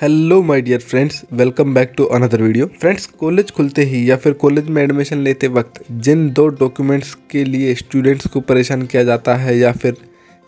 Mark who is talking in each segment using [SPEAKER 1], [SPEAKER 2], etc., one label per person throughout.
[SPEAKER 1] Hello my dear friends welcome back to another video friends college खुलते ही या फिर कॉलेज में एडमिशन लेते वक्त जिन दो डॉक्यूमेंट्स के लिए स्टूडेंट्स को परेशान किया जाता है या फिर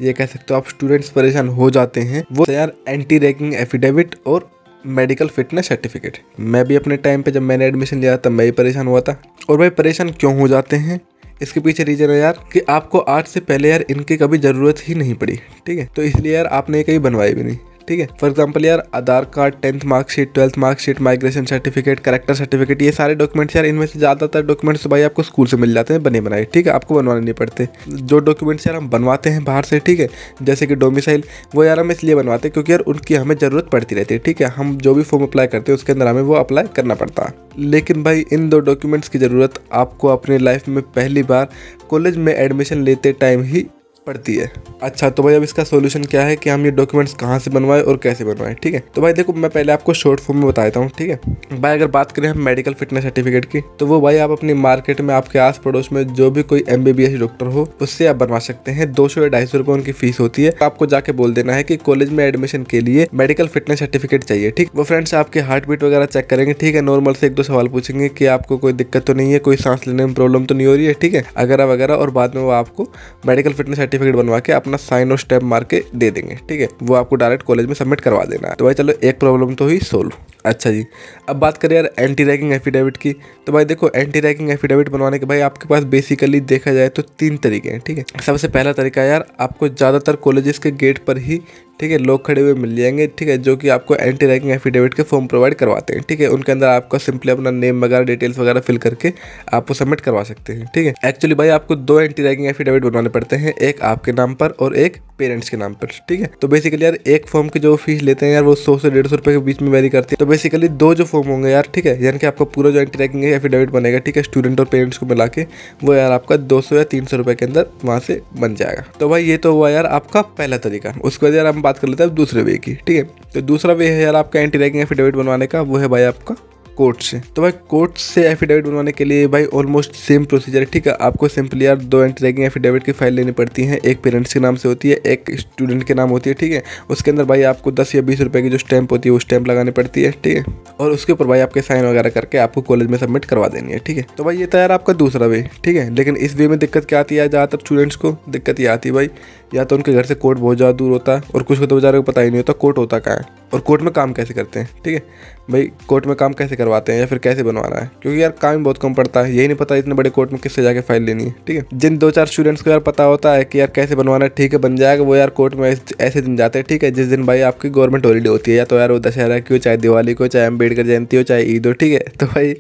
[SPEAKER 1] ये कह सकते हो आप स्टूडेंट्स परेशान हो जाते हैं, वो यार एंटी रैगिंग एफिडेविट और मेडिकल फिटनेस सर्टिफिकेट मैं भी अपने टाइम पे जब मैंने एडमिशन लिया था मैं भी परेशान हुआ था। और भाई, परेशान क्यों हो जाते हैं? इसके पीछे रीज़न है यार कि आपको आज से पहले यार इनकी कभी ज़रूरत ही नहीं पड़ी, ठीक है? तो इसलिए यार आपने कहीं बनवाई भी नहीं। ठीक है? फॉर एग्ज़ाम्पल यार Aadhaar card tenth marksheet twelfth marksheet migration certificate character certificate ये सारे डॉक्यूमेंट्स यार इनमें से ज़्यादातर डॉक्यूमेंट्स भाई आपको स्कूल से मिल जाते हैं, बने बनाए, ठीक है? आपको बनवाने नहीं पड़ते। जो डॉक्यूमेंट्स यार हम बनवाते हैं बाहर से, ठीक है? जैसे कि डोमिसाइल वो यार हम इसलिए बनवाते हैं क्योंकि यार उनकी हमें ज़रूरत पड़ती रहती है, ठीक है? हम जो भी फॉर्म अप्लाई करते हैं, उसके अंदर हमें वो अप्लाई करना पड़ता है। लेकिन भाई, इन दो डॉक्यूमेंट्स की ज़रूरत आपको अपने लाइफ में पहली बार कॉलेज में एडमिशन लेते टाइम ही पड़ती है। अच्छा तो भाई अब इसका सोल्यूशन क्या है कि हम ये डॉक्यूमेंट्स कहाँ से बनवाएँ और कैसे बनवाएँ, ठीक है? तो भाई देखो, मैं पहले आपको शॉर्ट फॉर्म में बताता हूँ, ठीक है? भाई अगर बात करें हम मेडिकल फिटनेस सर्टिफिकेट की तो वो भाई आप अपनी मार्केट में, आपके आस पड़ोस में जो भी कोई एम डॉक्टर हो, उससे आप बनवा सकते हैं। दो सौ या ढाई सौ उनकी फ़ीस होती है। आपको जाके बोल देना है कि कॉलेज में एडमिशन के लिए मेडिकल फिटनेस सर्टिफिकेट चाहिए, ठीक? वो फ्रेंड्स आपके हार्ट बीट वगैरह चेक करेंगे, ठीक है? नॉर्मल से एक दो सवाल पूछेंगे कि आपको कोई दिक्कत तो नहीं है, कोई सांस लेने में प्रॉब्लम तो नहीं हो रही है, ठीक है? अगर वगैरह और बाद में वो आपको मेडिकल फिटनेस सर्टिफिकेट बनवा के अपना साइन और स्टेप मार के दे देंगे, ठीक है? वो आपको डायरेक्ट कॉलेज में सबमिट करवा देना है। तो भाई चलो, एक प्रॉब्लम तो हुई सोल्व अच्छा जी, अब बात करें यार एंटी रैगिंग एफिडेविट की। तो भाई देखो एंटी रैगिंग एफिडेविट बनवाने के भाई आपके पास बेसिकली देखा जाए तो तीन तरीके हैं, ठीक है? सबसे पहला तरीका यार, आपको ज़्यादातर कॉलेजेस के गेट पर ही ठीक है, लोग खड़े हुए मिल जाएँगे, ठीक है, जो कि आपको एंटी रैकिंग एफिडेविट के फॉर्म प्रोवाइड करवाते हैं, ठीक है, उनके अंदर आपका सिंपली अपना नेम वगैरह डिटेल्स वगैरह फिल करके आपको सबमिट करवा सकते हैं, ठीक है। एक्चुअली भाई, आपको दो एंटी रैकिंग एफिडेविट बनवाने पड़ते हैं, एक आपके नाम पर और एक पेरेंट्स के नाम पर, ठीक है? तो बेसिकली यार, एक फॉर्म की जो फ़ीस लेते हैं यार, वो सौ से डेढ़ सौ रुपये के बीच में वेरी करती है। तो बेसिकली दो जो फॉर्म होंगे यार, ठीक है? यानी कि आपका पूरा जो एंटी रैगिंग एफिडेविट बनेगा, ठीक है? स्टूडेंट और पेरेंट्स को मिला के, वो यार आपका दो सौ या तीन सौ के अंदर वहाँ से बन जाएगा। तो भाई, ये तो हुआ यार आपका पहला तरीका। उसके बाद यार हम बात कर लेते हैं दूसरे वे की, ठीक है? तो दूसरा वे है यार आपका एंटी रैकिंग एफिडेविट बनवाने का, वो है भाई आपका कोर्ट से। तो भाई कोर्ट से एफिडेविट बनवाने के लिए भाई ऑलमोस्ट सेम प्रोसीजर है, ठीक है? आपको सिंपली यार दो एंटी रैगिंग एफिडेविट की फ़ाइल लेनी पड़ती है। एक पेरेंट्स के नाम से होती है, एक स्टूडेंट के नाम होती है, ठीक है? उसके अंदर भाई आपको दस या बीस रुपये की जो स्टैंप होती है, वो स्टैंप लगानी पड़ती है, ठीक है? और उसके ऊपर भाई आपके साइन वगैरह करके आपको कॉलेज में सबमिट करवा देनी है, ठीक है? तो भाई ये था यार आपका दूसरा वे ठीक है? लेकिन इस वे में दिक्कत क्या आती है ज़्यादातर स्टूडेंट्स को? दिक्कत ये आती है भाई, या तो उनके घर से कोर्ट बहुत ज़्यादा दूर होता है, और कुछ को तो बेचारे को पता ही नहीं होता कोर्ट होता कहाँ है? और कोर्ट में काम कैसे करते हैं? ठीक है? भाई, कोर्ट में काम कैसे करवाते हैं या फिर कैसे बनवाना है? क्योंकि यार काम बहुत कम पड़ता है, यही नहीं पता इतने बड़े कोर्ट में किससे जाके फ़ाइल लेनी है, ठीक है? जिन दो चार स्टूडेंट्स को यार पता होता है कि यार कैसे बनवाना है, ठीक है, बन जाएगा, वो यार कोर्ट में ऐसे दिन जाते हैं, ठीक है? जिस दिन भाई आपकी गवर्नमेंट हॉलीडे होती है, या तो यार वो दशहरा की हो चाहे दिवाली को, चाहे अंबेडकर जयंती हो, चाहे ईद हो, ठीक है? तो भाई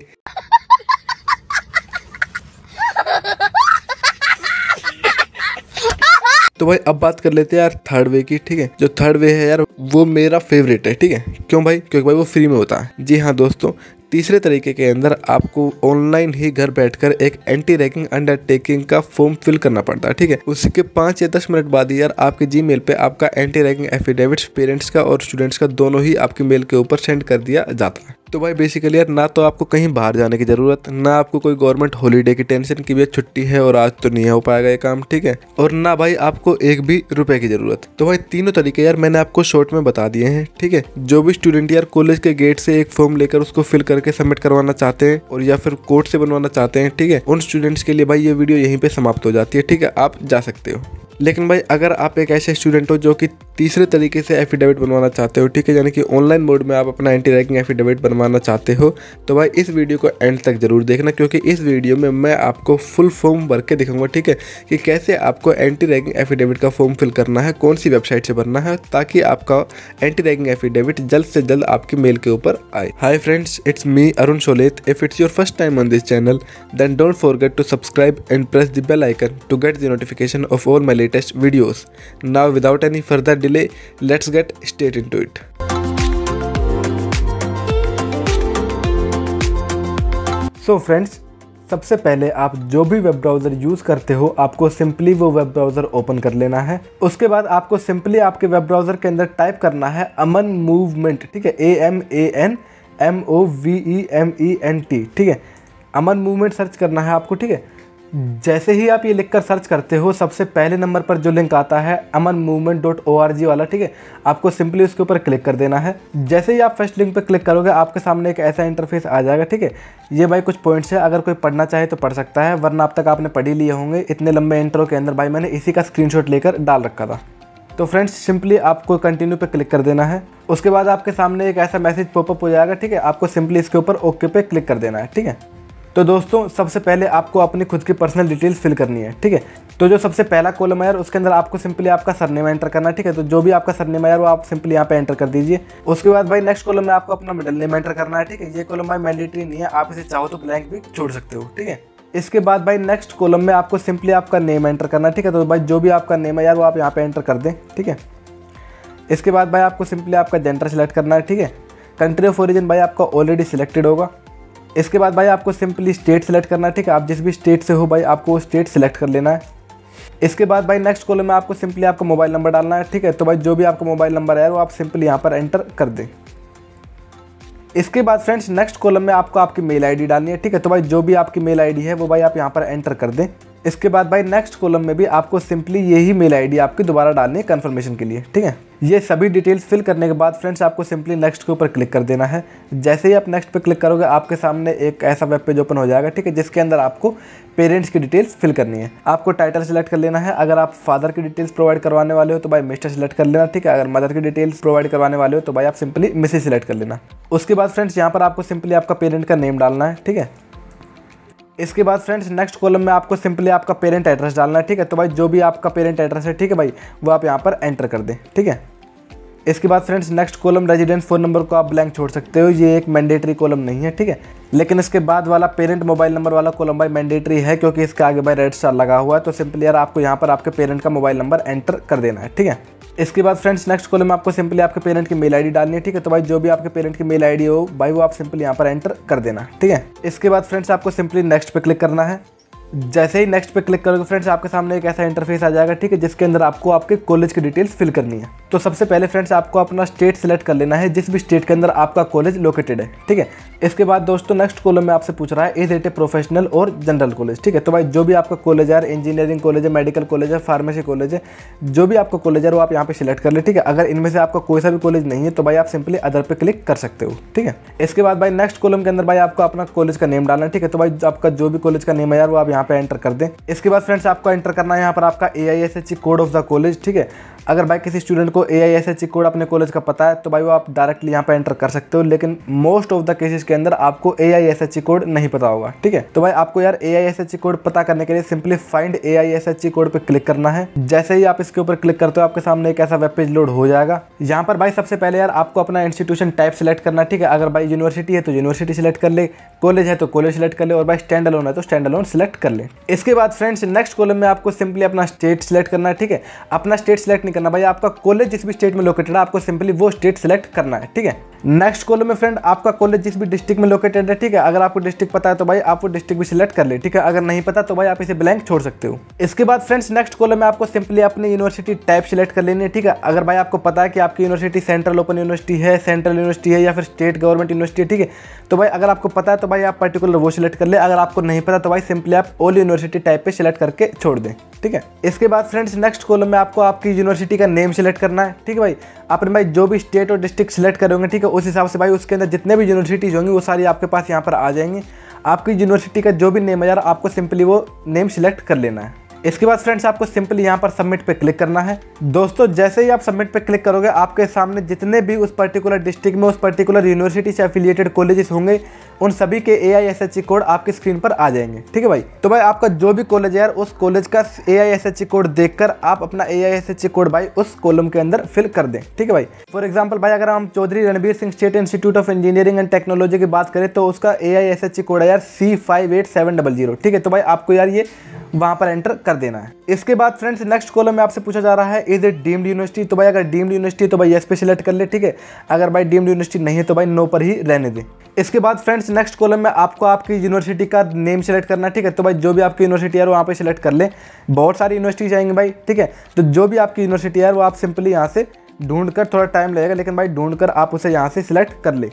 [SPEAKER 1] तो भाई, अब बात कर लेते हैं यार थर्ड वे की, ठीक है? जो थर्ड वे है यार, वो मेरा फेवरेट है, ठीक है? क्यों भाई? क्योंकि भाई वो फ्री में होता है। जी हाँ दोस्तों, तीसरे तरीके के अंदर आपको ऑनलाइन ही घर बैठकर एक एंटी रैकिंग अंडरटेकिंग का फॉर्म फिल करना पड़ता है, ठीक है? उसके पाँच या दस मिनट बाद यार आपके जी पे आपका एंटी रैकिंग एफिडेविट्स पेरेंट्स का और स्टूडेंट्स का दोनों ही आपके मेल के ऊपर सेंड कर दिया जाता है। तो भाई बेसिकली यार, ना तो आपको कहीं बाहर जाने की ज़रूरत, ना आपको कोई गवर्नमेंट हॉलीडे की टेंशन की भी छुट्टी है और आज तो नहीं हो पाएगा ये काम, ठीक है? और ना भाई आपको एक भी रुपए की ज़रूरत। तो भाई तीनों तरीके यार मैंने आपको शॉर्ट में बता दिए हैं, ठीक है? जो भी स्टूडेंट यार कॉलेज के गेट से एक फॉर्म लेकर उसको फिल करके सबमिट करवाना चाहते हैं और या फिर कोर्ट से बनवाना चाहते हैं, ठीक है? उन स्टूडेंट्स के लिए भाई ये वीडियो यहीं पर समाप्त हो जाती है, ठीक है? आप जा सकते हो। लेकिन भाई, अगर आप एक ऐसे स्टूडेंट हो जो कि तीसरे तरीके से एफिडेविट बनवाना चाहते हो, ठीक है? यानी कि ऑनलाइन मोड में आप अपना एंटी रैकिंग एफिडेविट बनवाना चाहते हो तो भाई, इस वीडियो को एंड तक ज़रूर देखना, क्योंकि इस वीडियो में मैं आपको फुल फॉर्म भर के दिखाऊँगा, ठीक है? कि कैसे आपको एंटी रैकिंग एफिडेविट का फॉर्म फिल करना है, कौन सी वेबसाइट से भरना है, ताकि आपका एंटी रैकिंग एफिडेविट जल्द से जल्द आपके मेल के ऊपर आए। Hi friends it's me Arun Sholet if it's your first time on this channel then don't forget to subscribe and press the bell icon to get the notification of all my latest videos now without any further delay let's get straight into it.
[SPEAKER 2] so friends सबसे पहले आप जो भी web browser use करते हो, आपको simply वो web browser open कर लेना है। उसके बाद आपको सिंपली आपके वेब ब्राउज़र के अंदर टाइप करना है अमन मूवमेंट ठीक है? A M A N M O V E M E N T ठीक है? अमन मूवमेंट सर्च करना है आपको, ठीक है?
[SPEAKER 1] जैसे ही आप ये लिखकर सर्च करते हो, सबसे पहले नंबर पर जो लिंक आता है Aman movement dot O R G वाला, ठीक है? आपको सिंपली उसके ऊपर क्लिक कर देना है। जैसे ही आप फ़र्स्ट लिंक पर क्लिक करोगे, आपके सामने एक ऐसा इंटरफेस आ जाएगा, ठीक है? ये भाई कुछ पॉइंट्स है, अगर कोई पढ़ना चाहे तो पढ़ सकता है, वरना अब तक आपने पढ़ी लिए होंगे। इतने लंबे इंट्रो के अंदर भाई मैंने इसी का स्क्रीनशॉट लेकर डाल रखा था। तो फ्रेंड्स सिंपली आपको कंटिन्यू पे क्लिक कर देना है। उसके बाद आपके सामने एक ऐसा मैसेज पॉपअप हो जाएगा, ठीक है? आपको सिंपली इसके ऊपर ओके पे क्लिक कर देना है, ठीक है? तो दोस्तों, सबसे पहले आपको अपनी खुद की पर्सनल डिटेल्स फिल करनी है, ठीक है? तो जो सबसे पहला कॉलम है उसके अंदर आपको सिंपली आपका सरनेम एंटर करना ठीक है? तो जो भी आपका सरनेम है वो आप सिंपली यहाँ पे एंटर कर दीजिए। उसके बाद भाई नेक्स्ट कॉलम में आपको अपना मिडल नेम एंटर करना है, ठीक है? ये कॉलम भाई मैंडेटरी नहीं है, आप इसे चाहो तो ब्लैंक भी छोड़ सकते हो, ठीक है? इसके बाद भाई नेक्स्ट कॉलम में आपको सिंपली आपका नेम एंटर करना है, ठीक है? तो भाई जो भी आपका नेम है यार, वो आप यहाँ पे एंटर कर दें, ठीक है? इसके बाद भाई आपको सिंपली आपका जेंडर सेलेक्ट करना है, ठीक है? कंट्री ऑफ़ ओरिजिन भाई आपका ऑलरेडी सिलेक्टेड होगा। इसके बाद भाई आपको सिंपली स्टेट सेलेक्ट करना है, ठीक है? आप जिस भी स्टेट से हो भाई, आपको वो स्टेट सेलेक्ट कर लेना है। इसके बाद भाई नेक्स्ट कॉलम में आपको सिंपली आपका मोबाइल नंबर डालना है, ठीक है? तो भाई जो भी आपका मोबाइल नंबर है वो आप सिंपली यहाँ पर एंटर कर दें। इसके बाद फ्रेंड्स नेक्स्ट कॉलम में आपको आपकी मेल आईडी डालनी है, ठीक है? तो भाई जो भी आपकी मेल आईडी है, वो भाई आप यहाँ पर एंटर कर दें। इसके बाद भाई नेक्स्ट कॉलम में भी आपको सिंपली यही मेल आईडी आपकी दोबारा डालनी है कन्फर्मेशन के लिए, ठीक है? ये सभी डिटेल्स फिल करने के बाद फ्रेंड्स आपको सिंपली नेक्स्ट के ऊपर क्लिक कर देना है। जैसे ही आप नेक्स्ट पे क्लिक करोगे, आपके सामने एक ऐसा वेब पेज ओपन हो जाएगा, ठीक है? जिसके अंदर आपको पेरेंट्स की डिटेल्स फिल करनी है। आपको टाइटल सेलेक्ट कर लेना है। अगर आप फादर की डिटेल्स प्रोवाइड करवाने वाले हो तो भाई मिस्टर सेलेक्ट कर लेना, ठीक है? अगर मदर की डिटेल्स प्रोवाइड करवाने वाले हो तो भाई आप सिंपली मिसेज सेलेक्ट कर लेना। उसके बाद फ्रेंड्स यहाँ पर आपको सिंपली आपका पेरेंट का नेम डालना है, ठीक है? इसके बाद फ्रेंड्स नेक्स्ट कॉलम में आपको सिंपली आपका पेरेंट एड्रेस डालना है, ठीक है? तो भाई, जो भी आपका पेरेंट एड्रेस है, ठीक है भाई, वो आप यहाँ पर एंटर कर दें, ठीक है? इसके बाद friends next column residence phone number को आप ब्लैंक छोड़ सकते हो, ये एक मैंडेटरी कॉलम नहीं है, ठीक है? लेकिन इसके बाद वाला पेरेंट मोबाइल नंबर वाला कॉलम भाई मैंडेटरी है, क्योंकि इसके आगे भाई रेड स्टार लगा हुआ है तो सिंपली यार आपको यहाँ पर आपके पेरेंट का मोबाइल नंबर एंटर कर देना है, ठीक है? इसके बाद फ्रेंड्स नेक्स्ट कॉलम में आपको सिंपली आपके पेरेंट की मेल आईडी डालनी है, ठीक है? तो भाई, जो भी आपके पेरेंट की मेल आईडी हो, भाई, वो आप सिंपली यहाँ पर एंटर कर देना, ठीक है? इसके बाद फ्रेंड्स आपको सिंपली नेक्स्ट पे क्लिक करना है। जैसे ही नेक्स्ट पे क्लिक करोगे फ्रेंड्स आपके सामने एक ऐसा इंटरफेस आ जाएगा, ठीक है, जिसके अंदर आपको आपके कॉलेज की डिटेल्स फिल करनी है। तो सबसे पहले फ्रेंड्स आपको अपना स्टेट सेलेक्ट कर लेना है, जिस भी स्टेट के अंदर आपका कॉलेज लोकेटेड है, ठीक है। इसके बाद दोस्तों नेक्स्ट कॉलम में आपसे पूछ रहा है इज़ इट ए प्रोफेशनल और जनरल कॉलेज ठीक है। तो भाई, जो भी आपका कॉलेज है इंजीनियरिंग कॉलेज है मेडिकल कॉलेज है फार्मेसी कॉलेज है, जो भी आपका कॉलेज है, वो आप यहाँ पे सिलेक्ट कर ले, ठीक है। अगर इनमें से आपका कोई सा भी कॉलेज नहीं है तो भाई, आप सिंपली अदर पे क्लिक कर सकते हो, ठीक है। इसके बाद भाई नेक्स्ट कॉलम के अंदर भाई, आपको अपना कॉलेज का नेम डालना ठीक है। तो भाई, आपका जो भी कॉलेज का नेम है यार, वो आप यहाँ पे एंटर कर दें। इसके बाद फ्रेंड्स आपको एंटर करना है यहाँ पर आपका A I S H code of the college ठीक है? अगर भाई किसी स्टूडेंट को A I S H code अपने कॉलेज का पता है तो भाई वो आप डायरेक्टली यहाँ पे एंटर कर सकते हो, लेकिन मोस्ट ऑफ़ द केसेस के अंदर आपको A I S H code नहीं पता होगा, ठीक है? तो भाई आपको यार A I S H code पता करने के लिए simply find A I S H code पे क्लिक करना है। जैसे ही आप इसके ऊपर क्लिक करते हो, आपके सामने एक ऐसा वेब पेज लोड हो जाएगा। यहाँ पर भाई सबसे पहले यार आपको अपना इंस्टीट्यूशन टाइप सेलेक्ट करना ठीक है? अगर भाई यूनिवर्सिटी है तो यूनिवर्सिटी सेलेक्ट कर ले। कॉलेज है तो कॉलेज सेलेक्ट कर ले। और भाई स्टैंड अलोन है तो स्टैंड अलोन सेलेक्ट ले। इसके बाद फ्रेंड्स नेक्स्ट कॉलम में आपको सिंपली अपना स्टेट सेलेक्ट करना है, ठीक है? अपना स्टेट सेलेक्ट नहीं करना, भाई, आपका कॉलेज जिस भी स्टेट में लोकेटेड है, आपको सिंपली वो स्टेट सेलेक्ट करना है, ठीक है? नेक्स्ट कॉलम में फ्रेंड आपका कॉलेज जिस भी डिस्ट्रिक्ट में लोकेटेड है, ठीक है? अगर आपको डिस्ट्रिक्ट पता है तो भाई, आप वो डिस्ट्रिक्ट भी सिलेक्ट कर ले, ठीक है? अगर नहीं पता तो भाई, आप इसे ब्लैंक छोड़ सकते हो। इसके बाद फ्रेंड्स नेक्स्ट कॉलम में आपको सिंपली अपनी यूनिवर्सिटी टाइप सिलेक्ट कर लेनी है, ठीक है? अगर भाई, आपको पता है कि आपकी यूनिवर्सिटी सेंट्रल ओपन यूनिवर्सिटी है सेंट्रल यूनिवर्सिटी है या फिर स्टेट गवर्नमेंट यूनिवर्सिटी है, ठीक है? तो भाई, अगर आपको पता है तो भाई, आप पर्टिकुलर वो सिलेक्ट कर ले। अगर आपको नहीं पता तो भाई सिंपली आप ऑल यूनिवर्सिटी टाइप पे सिलेक्ट करके छोड़ दें, ठीक है? इसके बाद फ्रेंड्स नेक्स्ट कॉलम में आपको आपकी यूनिवर्सिटी का नेम सेलेक्ट करना है, ठीक है भाई? आपने भाई जो भी स्टेट और डिस्ट्रिक्ट सेलेक्ट करोगे, ठीक है? उस हिसाब से भाई उसके अंदर जितने भी यूनिवर्सिटीज़ होंगी, वो सारी आपके पास यहाँ पर आ जाएँगी। आपकी यूनिवर्सिटी का जो भी नेम है यार, आपको सिंपली वो नेम सेलेक्ट कर लेना है। इसके बाद फ्रेंड्स आपको सिंपली यहाँ पर सबमिट पे क्लिक करना है। दोस्तों, जैसे ही आप सबमिट पे क्लिक करोगे, आपके सामने जितने भी उस पर्टिकुलर डिस्ट्रिक्ट में, उस पर्टिकुलर यूनिवर्सिटी से एफिलिएटेड कॉलेजेस होंगे, उन सभी के A I S H code आपकी स्क्रीन पर आ जाएँगे। ठीक है भाई? तो भाई, आपका जो भी कॉलेज है यार, उस कॉलेज का A I S H code देखकर आप अपना A I S H code भाई उस कॉलम के अंदर फिल कर दें। ठीक है भाई? फॉर एग्ज़ाम्पल भाई, अगर हम Chaudhary Ranbir Singh state institute of engineering and technology की बात करें तो उसका A I S H code है यार C five eight seven double zero ठीक है? तो भाई, आपको यार ये वहाँ पर एंटर कर देना है। इसके बाद फ्रेंड्स नेक्स्ट कॉलम में आपसे पूछा जा रहा है इज़ इट डीम्ड यूनिवर्सिटी तो भाई, अगर डीम्ड यूनिवर्सिटी तो भाई यस पे सिलेक्ट कर ले, ठीक है? अगर भाई डीम्ड यूनिवर्सिटी नहीं है तो भाई नो पर ही रहने दें। इसके बाद फ्रेंड्स नेक्स्ट कॉलम में आपको आपकी यूनिवर्सिटी का नेम सेलेक्ट करना ठीक है? तो भाई, जो भी आपकी यूनिवर्सिटी है वहाँ पे सिलेक्ट कर ले। बहुत सारी यूनिवर्सिटी जाएँगे भाई, ठीक है? तो जो भी आपकी यूनिवर्सिटी है, वो आप सिंपली यहाँ से ढूंढ कर थोड़ा टाइम लगेगा, लेकिन भाई ढूंढ कर आप उसे यहाँ से सिलेक्ट कर ले,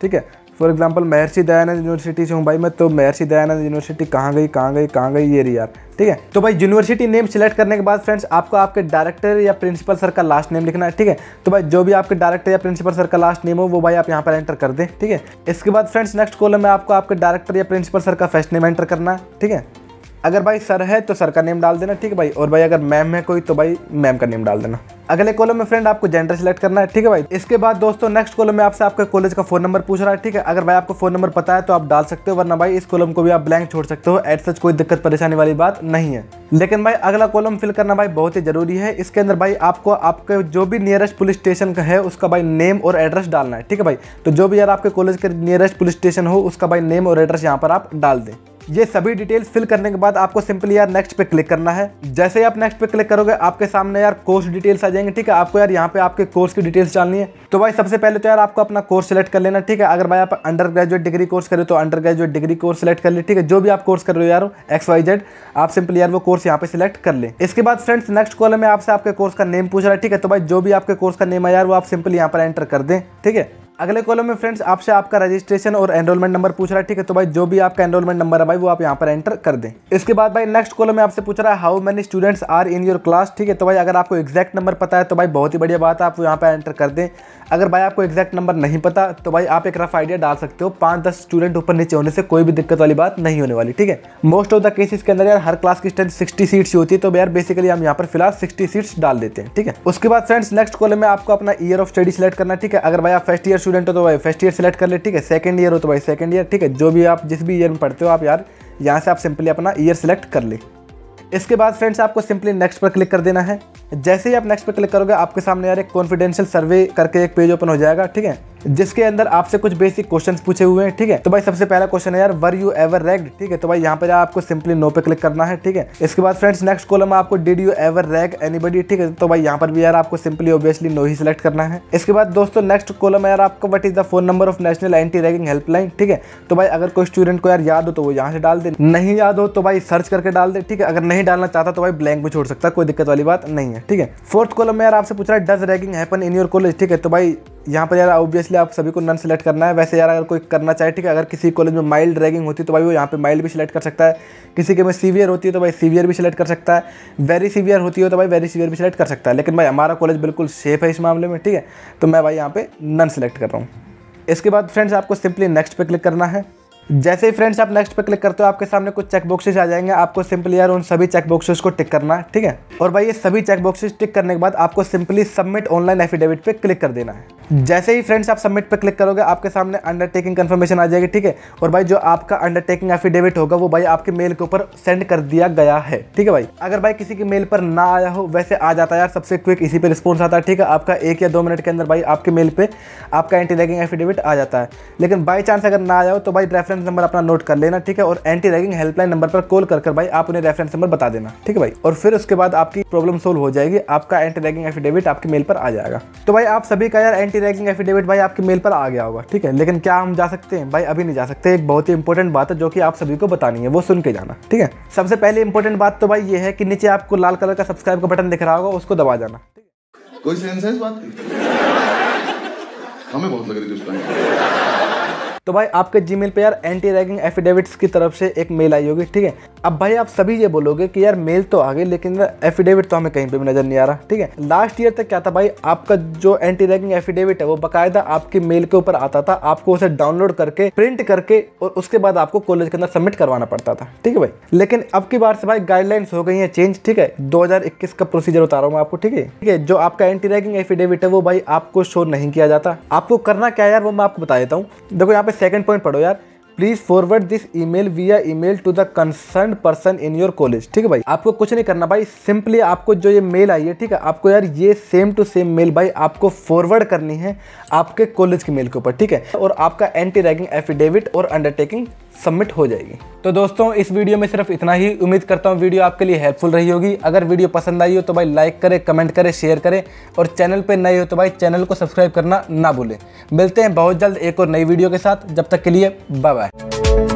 [SPEAKER 1] ठीक है? For example Maharshi Dayanand university से हूँ भाई मैं तो महर्षि दयानंद यूनिवर्सिटी कहाँ गई कहाँ गई कहाँ गई ये रही यार। ठीक है? तो भाई यूनिवर्सिटी नेम सिलेक्ट करने के बाद फ्रेंड्स आपको आपके डायरेक्टर या प्रिंसिपल सर का लास्ट नेम लिखना है, ठीक है? तो भाई जो भी आपके डायरेक्टर या प्रिंसिपल सर का लास्ट नेम हो, वो भाई आप यहाँ पर एंटर कर दें, ठीक है? इसके बाद फ्रेंड्स नेक्स्ट कॉलम में आपको आपके डायरेक्टर या प्रिंसिपल सर का फ़र्स्ट नेम एंटर करना है, ठीक है? अगर भाई सर है तो सर का नेम डाल देना, ठीक है भाई? और भाई अगर मैम है कोई तो भाई मैम का नेम डाल देना। अगले कॉलम में फ्रेंड आपको जेंडर सेलेक्ट करना है, ठीक है भाई? इसके बाद दोस्तों नेक्स्ट कॉलम में आपसे आपके कॉलेज का फ़ोन नंबर पूछ रहा है, ठीक है? अगर भाई आपको फ़ोन नंबर पता है तो आप डाल सकते हो, वरना भाई इस कॉलम को भी आप ब्लैंक छोड़ सकते हो। एट सच कोई दिक्कत, परेशानी वाली बात नहीं है। लेकिन भाई अगला कॉलम फिल करना भाई बहुत ही ज़रूरी है। इसके अंदर भाई आपको, आपके जो भी नियरेस्ट पुलिस स्टेशन का है, उसका भाई नेम और एड्रेस डालना है, ठीक है भाई? तो जो भी यार आपके कॉलेज के नियरेस्ट पुलिस स्टेशन हो, उसका भाई नेम और एड्रेस यहाँ पर आप डाल दें। ये सभी डिटेल्स फिल करने के बाद आपको सिंपली यार नेक्स्ट पे क्लिक करना है। जैसे ही आप नेक्स्ट पे क्लिक करोगे, आपके सामने यार कोर्स डिटेल्स आ जाएँगे, ठीक है? आपको यार यहाँ पे आपके कोर्स की डिटेल्स डालनी है। तो भाई, सबसे पहले तो यार आपको अपना कोर्स सेलेक्ट कर लेना, ठीक है? अगर भाई आप अंडर ग्रेजुएट डिग्री कोर्स करें तो undergraduate degree course select कर ले, ठीक है? जो भी आप कोर्स कर रहे हो यार एक्स वाई जेड आप सिंपली यार वो कोर्स यहाँ पे सिलेक्ट कर ले। इसके बाद फ्रेंड्स नेक्स्ट कॉलम में आपसे आपके कोर्स का नेम पूछ रहा है ठीक है? तो भाई, जो भी आपके कोर्स का नेम है यार, वो आप सिंपली यहाँ पर एंटर कर दें, ठीक है? अगले कॉलम में फ्रेंड्स, आपसे आपका रजिस्ट्रेशन और एनरोलमेंट नंबर पूछ रहा है, ठीक है? तो भाई, जो भी आपका एनरोलमेंट नंबर है भाई, वो आप यहाँ पर एंटर कर दें। इसके बाद भाई नेक्स्ट कॉलम में आपसे पूछ रहा है how many students are in your class ठीक है तो भाई, अगर आपको एक्जैक्ट नंबर पता है तो भाई, बहुत ही बढ़िया बात है, आप यहाँ पर एंटर कर दें। अगर भाई, आपको एक्जैक्ट नंबर नहीं पता तो भाई, आप एक रफ आइडिया डाल सकते हो, पाँच दस स्टूडेंट ऊपर नीचे होने से कोई भी दिक्कत वाली बात नहीं होने वाली, ठीक है? मोस्ट ऑफ़ द केसेस के अंदर यार, हर क्लास की स्ट्रेंथ सिक्सटी सीट्स होती है तो यार बेसिकली हम यहाँ पर फ़िलहाल सिक्सटी सीट्स डाल देते हैं, ठीक है? उसके बाद फ्रेंड्स नेक्स्ट कॉलम में आपको अपना ईयर ऑफ़ स्टडी सेलेक्ट करना ठीक है? अगर भाई, आप फ़र्स्ट ईयर स्टूडेंट हो तो भाई फ़र्स्ट ईयर सेलेक्ट कर ले, ठीक है? सेकंड ईयर हो तो भाई सेकंड ईयर ठीक है? जो भी आप जिस भी ईयर में पढ़ते हो आप यार, यहाँ से आप सिंपली अपना ईयर सेलेक्ट कर ले। इसके बाद फ्रेंड्स आपको सिंपली नेक्स्ट पर क्लिक कर देना है। जैसे ही आप नेक्स्ट पर क्लिक करोगे, आपके सामने यार एक कॉन्फिडेंशियल सर्वे करके एक पेज ओपन हो जाएगा, ठीक है? जिसके अंदर आपसे कुछ बेसिक क्वेश्चन पूछे हुए हैं, ठीक है? तो भाई सबसे पहला क्वेश्चन है यार वर यू एवर रैग्ड ठीक है तो भाई यहाँ पर आपको सिंपली नो पे क्लिक करना है, ठीक है? इसके बाद फ्रेंड्स नेक्स्ट कॉलम आपको did you ever rag anybody ठीक है तो भाई यहाँ पर भी यार आपको सिंपली ऑब्वियसली नो ही सिलेक्ट करना है। इसके बाद दोस्तों नेक्स्ट कॉलम है यार आपको what is the phone number of national anti ragging helpline ठीक है तो भाई अगर कोई स्टूडेंट को यार याद हो तो वो यहाँ से डाल दे, नहीं याद हो तो भाई सर्च करके डाल दे, ठीक है? अगर नहीं डालना चाहता तो भाई ब्लैंक भी छोड़ सकता, कोई दिक्कत वाली बात नहीं है, ठीक है? फोर्थ कॉलम में यार आपसे पूछ रहा है does ragging happen in your college ठीक है तो भाई यहाँ पर यार ऑब्वियसली आप सभी को नन सेलेक्ट करना है। वैसे यार, अगर कोई करना चाहे, ठीक है, अगर किसी कॉलेज में माइल्ड रैगिंग होती है तो भाई वो यहाँ पे माइल्ड भी सिलेक्ट कर सकता है। किसी के में सीवियर होती है तो भाई सीवियर भी सिलेक्ट कर सकता है। वेरी सीवियर होती है तो भाई वेरी सीवियर भी सिलेक्ट कर सकता है। लेकिन भाई, हमारा कॉलेज बिल्कुल सेफ़ है इस मामले में, ठीक है? तो मैं भाई यहाँ पर नन सेलेक्ट कर रहा हूँ। इसके बाद फ्रेंड्स आपको सिंपली नेक्स्ट पर क्लिक करना है। जैसे ही फ्रेंड्स आप नेक्स्ट पे क्लिक करते हो, आपके सामने कुछ चेक बॉक्सेस आ जाएँगे। आपको सिंपली यार उन सभी चेक बॉक्सेस को टिक करना है, ठीक है? और भाई, ये सभी चेक बॉक्सेस टिक करने के बाद आपको सिंपली सबमिट ऑनलाइन एफिडेविट पे क्लिक कर देना है। जैसे ही फ्रेंड्स आप सबमिट पे क्लिक करोगे, आपके सामने अंडरटेकिंग कंफर्मेशन आ जाएगी, ठीक है? और भाई, जो आपका अंडरटेकिंग एफिडेविट होगा, वो भाई आपके मेल के ऊपर सेंड कर दिया गया है, ठीक है भाई? अगर भाई किसी की मेल पर ना आया हो, वैसे आ जाता है यार, सबसे क्विक इसी पे रिस्पॉन्स आता है, ठीक है? आपका एक या दो मिनट के अंदर भाई आपके मेल पर आपका एंटी एफिडेविट आ जाता है। लेकिन बाई चांस अगर ना आया हो तो भाई रेफरेंस नंबर अपना नोट कर लेना, ठीक है? और एंटी रैगिंग हेल्पलाइन नंबर पर कॉल कर भाई, आप उन्हें रेफरेंस नंबर बता देना, ठीक है भाई? और फिर उसके बाद आपकी प्रॉब्लम सोल्व हो जाएगी, आपका एंटी रैगिंग एफिडेविट आपके मेल पर आ जाएगा। तो भाई, आप सभी का यार एंटी रैगिंग एफिडेविट भाई आपके मेल पर आ गया होगा, ठीक है? लेकिन क्या हम जा सकते हैं? भाई, अभी नहीं जा सकते। एक बहुत ही इंपॉर्टेंट बात है जो कि आप सभी को बतानी है, वो सुन के जाना, ठीक है? सबसे पहले इंपॉर्टेंट बात तो भाई ये है कि नीचे आपको लाल कलर का सब्सक्राइब का बटन दिख रहा होगा, उसको दबा जाना
[SPEAKER 3] कोई सेंस है इस बात की? हमें बहुत लग रही थी उस टाइम
[SPEAKER 1] तो भाई आपके जीमेल पे यार एंटी रैगिंग एफिडेविट्स की तरफ़ से एक मेल आई होगी, ठीक है? अब भाई आप सभी ये बोलोगे कि यार मेल तो आ गई, लेकिन एफिडेविट तो हमें कहीं पे भी नज़र नहीं आ रहा, ठीक है? लास्ट ईयर तक क्या था भाई, आपका जो एंटी रैगिंग एफिडेविट है, वो बाकायदा आपके मेल के ऊपर आता था, आपको उसे डाउनलोड करके प्रिंट करके, और उसके बाद आपको कॉलेज के अंदर सबमिट करवाना पड़ता था, ठीक है भाई? लेकिन अब की बार से भाई गाइडलाइंस हो गई है चेंज ठीक है? दो हज़ार इक्कीस का प्रोसीजर बता रहा हूँ आपको, ठीक है? ठीक है, जो आपका एंटी रैगिंग एफिडेविट है, वो भाई आपको शो नहीं किया जाता। आपको करना क्या यार, वो मैं आपको बता देता हूँ। देखो यहाँ सेकंड पॉइंट पढ़ो यार। Please forward this email via email to the concern person in your college ठीक है भाई? आपको कुछ नहीं करना भाई। सिंपली आपको जो ये मेल आई है, ठीक है? आपको यार ये सेम टू सेम मेल भाई आपको फॉरवर्ड करनी है आपके कॉलेज की मेल के ऊपर। ठीक है? और आपका एंटी रैगिंग एफिडेविट और अंडरटेकिंग सबमिट हो जाएगी। तो दोस्तों, इस वीडियो में सिर्फ़ इतना ही। उम्मीद करता हूँ वीडियो आपके लिए हेल्पफुल रही होगी। अगर वीडियो पसंद आई हो तो भाई लाइक करें कमेंट करें शेयर करें। और चैनल पर नए हो तो भाई चैनल को सब्सक्राइब करना ना भूलें। मिलते हैं बहुत जल्द एक और नई वीडियो के साथ। जब तक के लिए बाय बाय